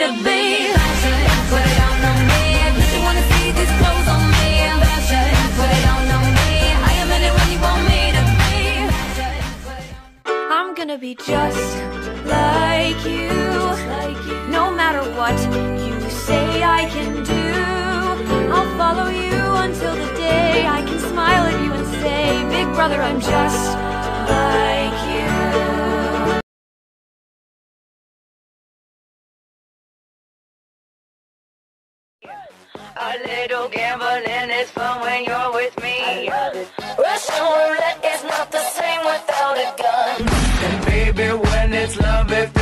to be. I'm gonna be just like you, no matter what you say I can do. I'll follow you until the day I can smile at you and say, Big brother, I'm just. A little gambling is fun when you're with me. Russian roulette is not the same without a gun. And baby, when it's love, if it's not right.